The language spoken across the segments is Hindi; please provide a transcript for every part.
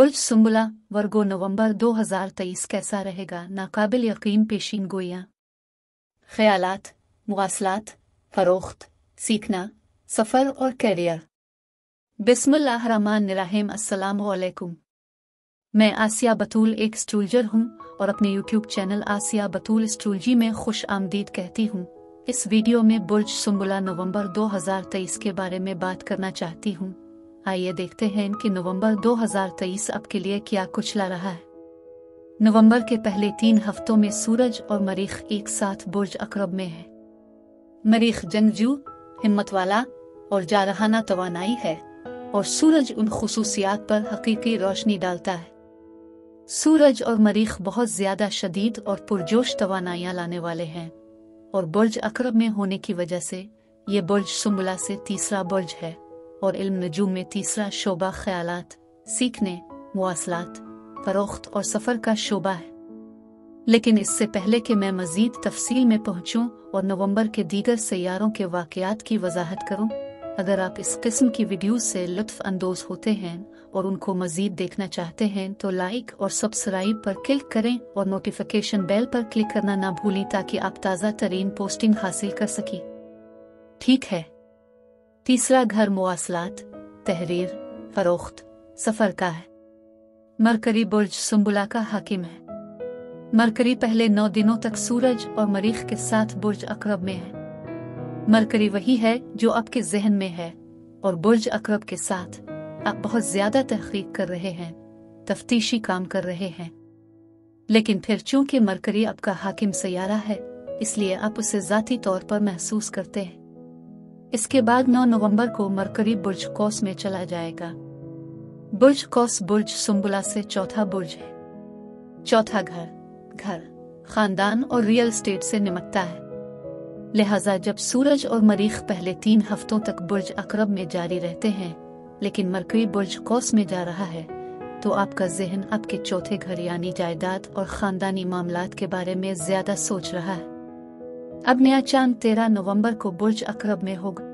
बुर्ज सुम्बुला वर्गो नवंबर 2023 कैसा रहेगा? नाकाबिल यकीन पेशीन गोइयाँ। ख्यालात मुवासलात फरोख्त, सीखना, सफ़र और कैरियर। बिस्मिल्लाहिर्रहमानिर्रहीम अस्सलाम वालेकुम मैं आसिया बतूल एक स्ट्रूलजर हूँ और अपने YouTube channel Asiya Batool astrology में खुश आमदीद कहती हूँ। इस वीडियो में बुर्ज सुम्बुला नवंबर 2023 के बारे में बात करना चाहती हूँ। आइए देखते हैं कि नवंबर 2023 अब के लिए क्या कुछ ला रहा है। नवंबर के पहले तीन हफ्तों में सूरज और मरीख एक साथ बुर्ज अकरब में है। मरीख जंगजू हिम्मत वाला और जारहाना तवानाई है और सूरज उन खसूसियात पर हकीकी रोशनी डालता है। सूरज और मरीख बहुत ज़्यादा शदीद और पुरजोश तवानाइयाँ लाने वाले हैं और बुर्ज अकरब में होने की वजह से ये बुर्ज सुम्बला से तीसरा बुर्ज है। और इल्म नजूम में तीसरा शोबा ख्यालात सीखने मुआसलात फरोख्त और सफ़र का शोबा है लेकिन इससे पहले कि मैं मजीद तफसील में पहुंचूं और नवंबर के दीगर सैारों के वाकयात की वजाहत करूँ अगर आप इस किस्म की वीडियोस से लुत्फ अंदोज होते हैं और उनको मजीद देखना चाहते हैं तो लाइक और सब्सक्राइब पर क्लिक करें और नोटिफिकेशन बेल पर क्लिक करना ना भूलें ताकि आप ताज़ा तरीन पोस्टिंग हासिल कर सकें ठीक है तीसरा घर मुवासलात तहरीर, फरोख्त, सफ़र का है। मरकरी बुर्ज सुम्बुला का हाकिम है। मरकरी पहले नौ दिनों तक सूरज और मरीख के साथ बुर्ज अकरब में है। मरकरी वही है जो आपके जहन में है और बुर्ज अकरब के साथ आप बहुत ज़्यादा तहकीक कर रहे हैं, तफ्तीशी काम कर रहे हैं। लेकिन फिर चूँकि मरकरी आपका हाकिम सयारा है, इसलिए आप उसे जाती तौर पर महसूस करते हैं। इसके बाद 9 नवंबर को मरकरी बुर्ज कौस में चला जाएगा। बुर्ज कौस बुर्ज सुम्बुला से चौथा बुर्ज है। चौथा घर घर, खानदान और रियल स्टेट से निमटता है। लिहाजा जब सूरज और मरीख पहले तीन हफ्तों तक बुर्ज अकरब में जारी रहते हैं, लेकिन मरकरी बुर्ज कौस में जा रहा है तो आपका जहन आपके चौथे घर यानी जायदाद और खानदानी मामला के बारे में ज़्यादा सोच रहा है। अब नया चाँद तेरह नवंबर को बुर्ज अकरब में होगा।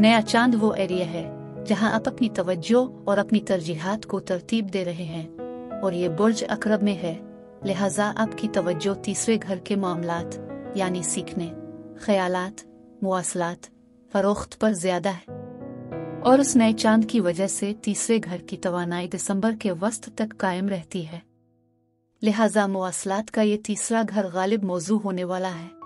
नया चाँद वो एरिया है, जहाँ आप अपनी तवज्जो और अपनी तरजीहात को तरतीब दे रहे हैं, और ये बुर्ज अकरब में है, लिहाजा आपकी तवज्जो तीसरे घर के मामलात, यानी सीखने, ख्यालात मुवासलात फरोख्त पर ज़्यादा है। और उस नए चाँद की वजह से तीसरे घर की तवानाई दिसंबर के वस्त तक कायम रहती है। लिहाजा मुवासलात का ये तीसरा घर गालिब मौजू होने वाला है।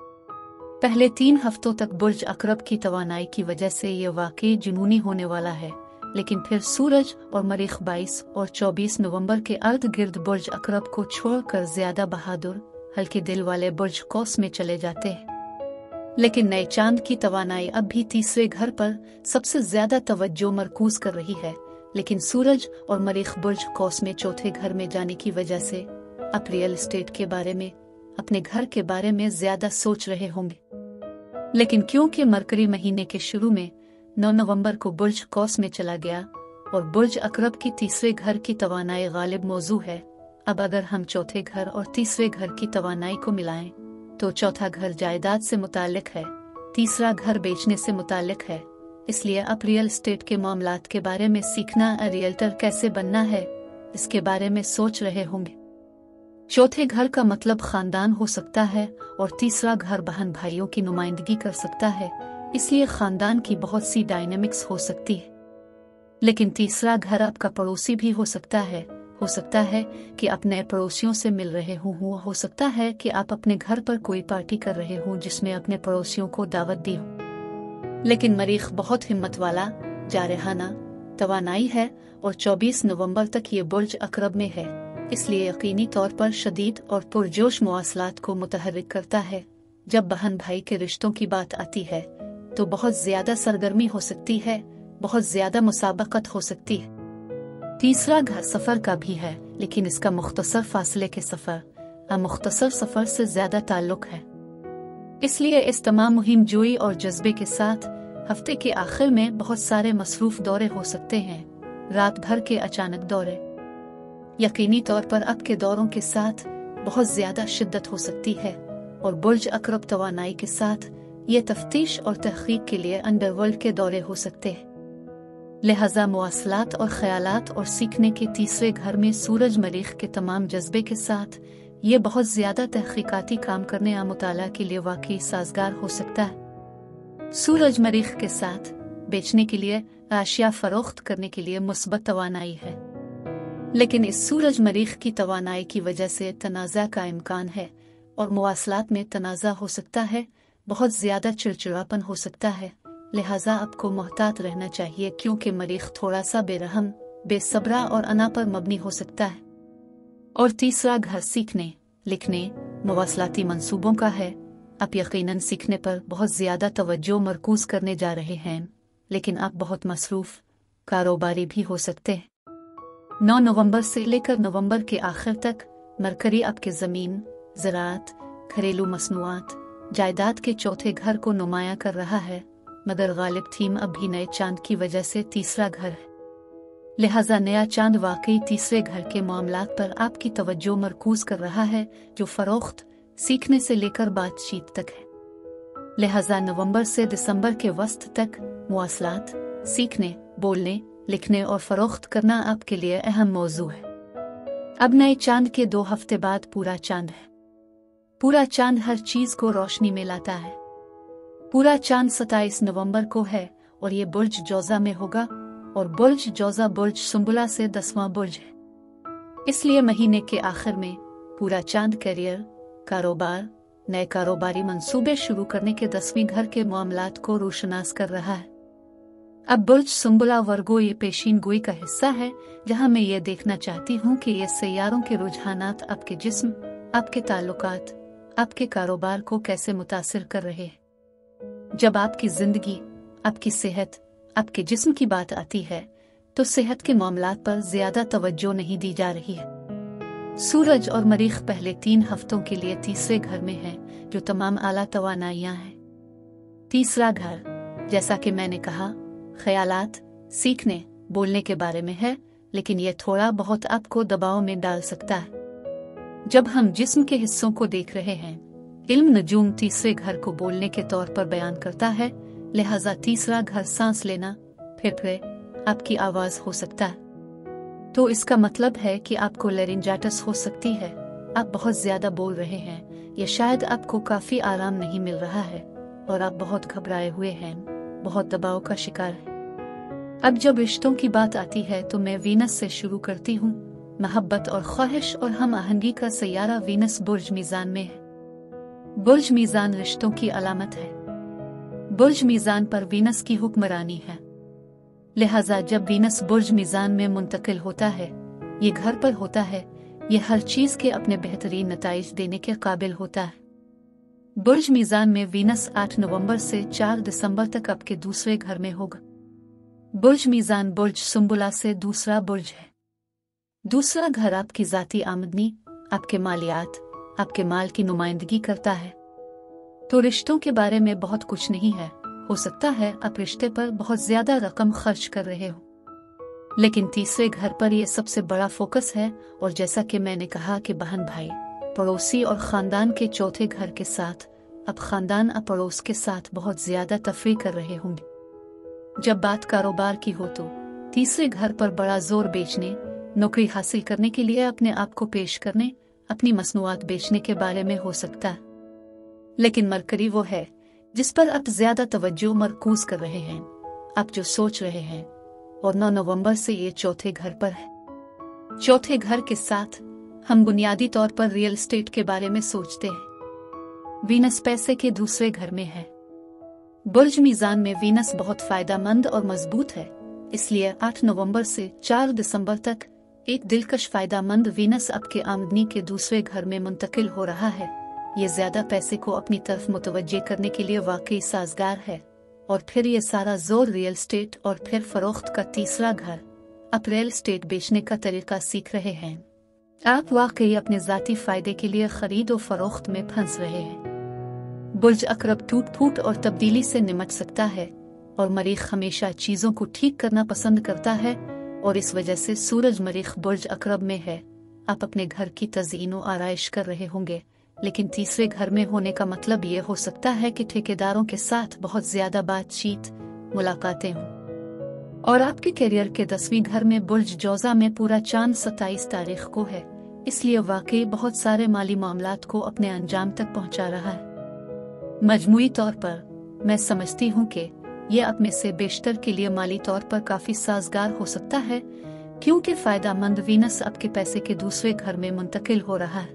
पहले तीन हफ्तों तक बुर्ज अकरब की तवानाई की वजह से ये वाकई जुनूनी होने वाला है, लेकिन फिर सूरज और मरीख 22 और 24 नवंबर के अर्ध गिर्द बुर्ज अकरब को छोड़कर ज़्यादा बहादुर, हल्के दिल वाले बुर्ज कौस में चले जाते हैं। लेकिन नए चाँद की तवानाई अब भी तीसरे घर पर सबसे ज़्यादा तवज्जो मरकूज कर रही है, लेकिन सूरज और मरीख बुर्ज कौस में चौथे घर में जाने की वजह से अब रियल एस्टेट के बारे में अपने घर के बारे में ज़्यादा सोच रहे होंगे। लेकिन क्योंकि मरकरी महीने के शुरू में 9 नवंबर को बुर्ज कौस में चला गया और बुर्ज अकरब की तीसरे घर की तवानाई गालिब मौजू है, अब अगर हम चौथे घर और तीसरे घर की तवानाई को मिलाएँ तो चौथा घर जायदाद से मुतालिक है, तीसरा घर बेचने से मुतालिक है। इसलिए अब रियल स्टेट के मामला के बारे में सीखना, रियल्टर कैसे बनना है, इसके बारे में सोच रहे होंगे। चौथे घर का मतलब खानदान हो सकता है और तीसरा घर बहन भाइयों की नुमाइंदगी कर सकता है इसलिए खानदान की बहुत सी डायनेमिक्स हो सकती है। लेकिन तीसरा घर आपका पड़ोसी भी हो सकता है हो सकता है कि आप नए पड़ोसियों से मिल रहे हों हो, हो सकता है कि आप अपने घर पर कोई पार्टी कर रहे हों जिसमें अपने पड़ोसियों को दावत दी हो। लेकिन मरीख बहुत हिम्मत वाला जारहाना तवानाई है और 24 नवंबर तक ये बुर्ज अकरब में है। इसलिए यकीनी तौर पर शदीद और पुरजोश मवासलात को मुतहरिक करता है। जब बहन भाई के रिश्तों की बात आती है तो बहुत ज़्यादा सरगर्मी हो सकती है, बहुत ज़्यादा मुसाबकत हो सकती है। तीसरा घर सफ़र का भी है, लेकिन इसका मुख्तसर फासले के सफ़र मुख्तसर सफ़र से ज़्यादा ताल्लुक है। इसलिए इस तमाम मुहिम जोई और जज्बे के साथ, हफ़्ते के आखिर में बहुत सारे मसरूफ दौरे हो सकते हैं। रात भर के अचानक दौरे। यकीनी तौर पर अब के दौरों के साथ बहुत ज़्यादा शिद्दत हो सकती है और बुर्ज अकरब तोानाई के साथ ये तफ्तीश और तहकीक के लिए अंडरवर्ल्ड के दौरे हो सकते हैं। लिहाजा मवासलात और ख्यालात और सीखने के तीसरे घर में सूरज मरीख के तमाम जज्बे के साथ ये बहुत ज़्यादा तहकीकती काम करने या मुताला के लिए वाकई साजगार हो सकता है। सूरज मरीख के साथ बेचने के लिए आशिया फरोख्त करने के लिए मुस्बत तोानाई है। लेकिन इस सूरज मरीख की तोानाई की वजह से तनाज़ा का इम्कान है और मवासलात में तनाज़ा हो सकता है, बहुत ज़्यादा चिड़चिड़ापन हो सकता है। लिहाजा आपको मोहतात रहना चाहिए क्योंकि मरीख थोड़ा सा बेरहम, बेसब्रा और अना पर मबनी हो सकता है। और तीसरा, घर सीखने। लिखने मवासलाती मंसूबों का है। आप यकीनन सीखने पर बहुत ज़्यादा तवज्जो मरकूज करने जा रहे हैं, लेकिन आप बहुत मसरूफ़ कारोबारी भी हो सकते हैं। नौ नवंबर से लेकर नवंबर के आखिर तक मरकरी आपके ज़मीन, ज़रात, घरेलू मसनूआत, जायदाद के चौथे घर को नुमाया कर रहा है, मगर गालिब थीम अब भी नए चाँद की वजह से तीसरा घर है। लिहाजा नया चाँद वाकई तीसरे घर के मामला पर आपकी तवज्जो मरकूज कर रहा है, जो फरोख्त, सीखने से लेकर बातचीत तक है। लिहाजा नवंबर से दिसंबर के वस्त तक मवासलात सीखने, बोलने लिखने और फरोख्त करना आपके लिए अहम मौजू है। अब नए चाँद के दो हफ़्ते बाद पूरा चाँद है। पूरा चाँद हर चीज़ को रोशनी में लाता है। पूरा चाँद सताइस नवंबर को है और ये बुर्ज जोजा में होगा और बुर्ज जोजा बुर्ज सुम्बुला से दसवां बुर्ज है। इसलिए महीने के आखिर में पूरा चाँद करियर, कारोबार, नए कारोबारी मंसूबे शुरू करने के दसवीं घर के मामला को रोशनास कर रहा है। अब बुर्ज सुम्बुला वर्गो ये पेशीन गोई का हिस्सा है, जहाँ मैं ये देखना चाहती हूँ कि ये सैारों के रुझानात आपके जिस्म, आपके ताल्लुकात, आपके कारोबार को कैसे मुतासर कर रहे हैं। जब आपकी ज़िंदगी, आपकी सेहत, आपके जिस्म की बात आती है तो सेहत के मामला पर ज़्यादा तवज्जो नहीं दी जा रही है। सूरज और मरीख पहले तीन हफ्तों के लिए तीसरे घर में है, जो तमाम आला तोानाइयाँ हैं। तीसरा घर, जैसा कि मैंने कहा ख्यालात सीखने, बोलने के बारे में है, लेकिन यह थोड़ा बहुत आपको दबाव में डाल सकता है। जब हम जिस्म के हिस्सों को देख रहे हैं, इल्म नजूम तीसरे घर को बोलने के तौर पर बयान करता है, लिहाजा तीसरा घर सांस लेना, फिर फिर आपकी आवाज़ हो सकता है। तो इसका मतलब है कि आपको लेरिंजाटस हो सकती है। आप बहुत ज़्यादा बोल रहे हैं, या शायद आपको काफ़ी आराम नहीं मिल रहा है, और आप बहुत घबराए हुए हैं। बहुत दबाव का शिकार है। अब जब रिश्तों की बात आती है तो मैं वीनस से शुरू करती हूँ। मोहब्बत और ख्वाहिश और हम आहंगी का सैारा वीनस बुर्ज मीजान में है। बुर्ज मीजान रिश्तों की अलामत है। बुर्ज मीजान पर वीनस की हुक्मरानी है। लिहाजा जब वीनस बुर्ज मीजान में मुंतकिल होता है, ये घर पर होता है, ये हर चीज़ के अपने बेहतरीन नतज देने के काबिल होता है। बुर्ज मीजान में वीनस 8 नवंबर से 4 दिसंबर तक आपके दूसरे घर में होगा। बुर्ज मीजान बुर्ज सुम्बुला से दूसरा बुर्ज है। दूसरा घर आपकी जाती आमदनी, आपके मालियात, आपके माल की नुमाइंदगी करता है। तो रिश्तों के बारे में बहुत कुछ नहीं है। हो सकता है आप रिश्ते पर बहुत ज़्यादा रकम खर्च कर रहे हो। लेकिन तीसरे घर पर यह सबसे बड़ा फोकस है, और जैसा कि मैंने कहा कि बहन भाई पड़ोसी और खानदान के चौथे घर के साथ। अब खानदान अब पड़ोस के साथ बहुत ज़्यादा तफरी कर रहे होंगे। जब बात कारोबार की हो तो तीसरे घर पर बड़ा ज़ोर बेचने, नौकरी हासिल करने के लिए अपने आप को पेश करने, अपनी मसनूआत बेचने के बारे में हो सकता है। लेकिन मरकरी वो है, जिस पर आप ज़्यादा तवज्जो मरकूज कर रहे हैं। आप जो सोच रहे हैं, और नौ नवंबर से ये चौथे घर पर है। चौथे घर के साथ हम बुनियादी तौर पर रियल एस्टेट के बारे में सोचते हैं। वीनस पैसे के दूसरे घर में है। बुर्ज मीजान में वीनस बहुत फ़ायदा मंद और मज़बूत है, इसलिए 8 नवंबर से 4 दिसंबर तक एक दिलकश फ़ायदा मंद वीनस आपके आमदनी के दूसरे घर में मुंतकिल हो रहा है। ये ज़्यादा पैसे को अपनी तरफ़ मुतवजे करने के लिए वाकई साजगार है, और फिर ये सारा ज़ोर रियल स्टेट और फिर फरोख्त का तीसरा घर। आप रियल स्टेट बेचने का तरीका सीख रहे हैं। आप वाकई अपने जाती फ़ायदे के लिए खरीद और फरोख्त में फंस रहे हैं। बुर्ज अकरब टूट फूट और तब्दीली से निमट सकता है और मरीख हमेशा चीज़ों को ठीक करना पसंद करता है और इस वजह से सूरज मरीख बुर्ज अकरब में है। आप अपने घर की तजीन आरइश कर रहे होंगे, लेकिन तीसरे घर में होने का मतलब ये हो सकता है कि ठेकेदारों के साथ बहुत ज़्यादा बातचीत, मुलाकातें हों। और आपके करियर के दसवीं घर में बुर्ज जौजा में पूरा चाँद सत्ताईस तारीख को है। इसलिए वाकई बहुत सारे माली मामला को अपने अंजाम तक पहुँचा रहा है। मजमुई तौर पर, मैं समझती हूँ कि ये अपने से बेशतर के लिए माली तौर पर काफ़ी साजगार हो सकता है, क्योंकि फ़ायदा मंद वीनस आपके पैसे के दूसरे घर में मुंतकिल हो रहा है।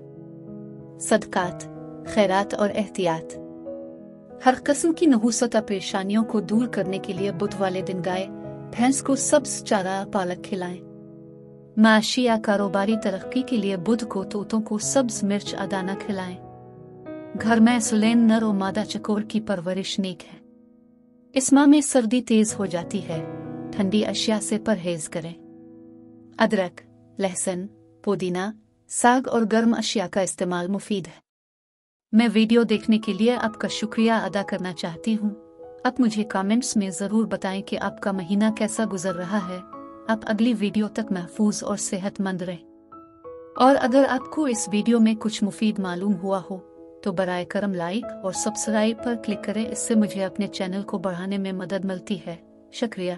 सदकात, खैरात और एहतियात। हर कस्म की नहुसत परेशानियों को दूर करने के लिए बुध वाले दिन गाय भैंस को सब्ज चारा पालक खिलाएँ। माशी या कारोबारी तरक्की के लिए बुध को तोतों को सब्ज मिर्च अदाना खिलाएँ। घर में सुलेन नर और मादा चकोर की परवरिश नेक है। इस माह में सर्दी तेज हो जाती है, ठंडी अशिया से परहेज करें। अदरक, लहसुन, पुदीना, साग और गर्म अशिया का इस्तेमाल मुफीद है। मैं वीडियो देखने के लिए आपका शुक्रिया अदा करना चाहती हूँ। आप मुझे कमेंट्स में ज़रूर बताएँ कि आपका महीना कैसा गुजर रहा है। आप अगली वीडियो तक महफूज और सेहतमंद रहें। और अगर आपको इस वीडियो में कुछ मुफीद मालूम हुआ हो तो बरए करम लाइक और सब्सक्राइब पर क्लिक करें। इससे मुझे अपने चैनल को बढ़ाने में मदद मिलती है। शुक्रिया।